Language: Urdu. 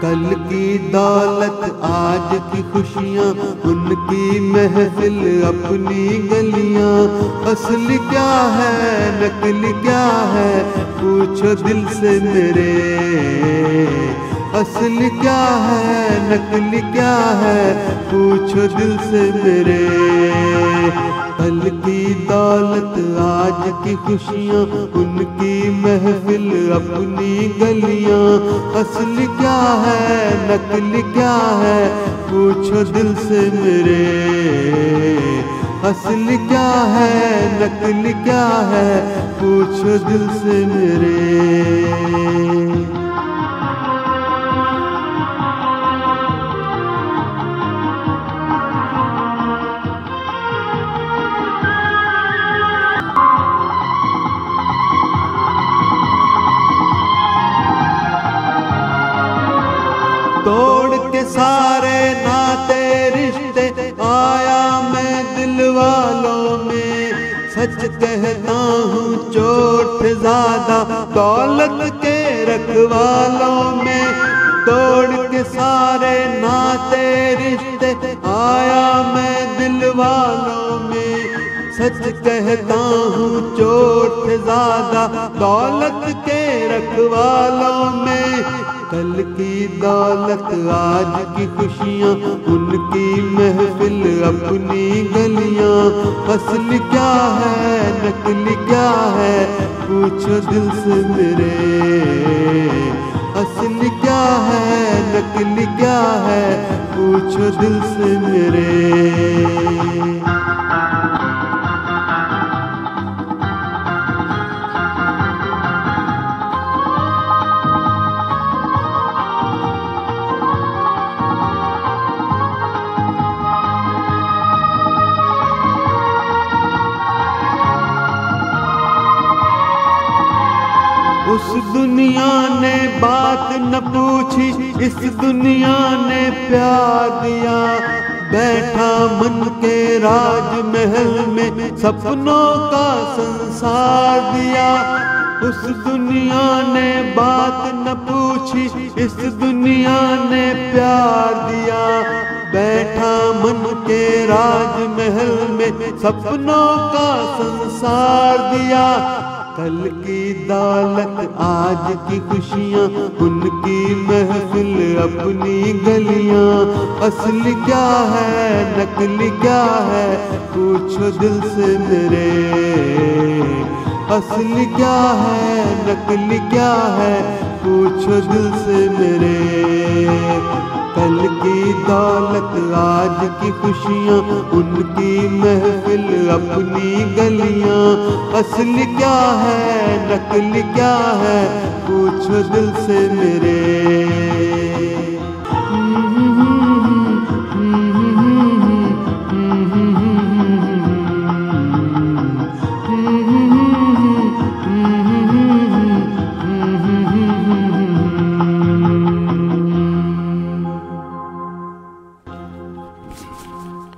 کل کی دولت، آج کی خوشیاں، ان کی محفل، اپنی گلیاں۔ اصل کیا ہے، نقل کیا ہے؟ پوچھو دل سے میرے۔ اصل کیا ہے، نقل کیا ہے؟ پوچھو دل سے میرے۔ کل کی دولت، آج کی خوشیاں، ان کی محفل اپنی گلیاں، اصل کیا ہے، نقل کیا ہے؟ پوچھو دل سے میرے، اصل کیا ہے، نقل کیا ہے؟ پوچھو دل سے میرے۔ ناتے رشتے آیا میں دل والوں میں سچ کہتا ہوں، چوٹ زیادہ دولت کے رکھوالوں میں توڑ کے سارے ناتے رشتے آیا میں دل والوں میں سچ کہتا ہوں، چوٹ زیادہ دولت کے رکھوالوں میں کل کی دولت، آج کی خوشیاں، ان کی محفل اپنی گلیاں۔ اصل کیا ہے، نقل کیا ہے؟ پوچھو دل سے میرے۔ اصل کیا ہے، نقل کیا ہے؟ پوچھو دل سے میرے۔ اس دنیا نے بات نہ پوچھی، اس دنیا نے پیار دیا۔ بیٹھا من کے راج محل میں سپنوں کا سنسار دیا۔ اس دنیا نے بات نہ پوچھی، اس دنیا نے پیار دیا۔ بیٹھا من کے راج محل میں سپنوں کا سنسار دیا۔ کل کی دولت، آج کی خوشیاں، ان کی محفل، اپنی گلیاں۔ اصل کیا ہے، نقل کیا ہے؟ پوچھو دل سے میرے۔ اصل کیا ہے، نقل کیا ہے؟ پوچھو دل سے میرے۔ کل کی دولت، آج کی خوشیاں، ان کی محفل، اپنی گلیاں۔ اصل کیا ہے، نقل کیا ہے؟ پوچھو دل سے میرے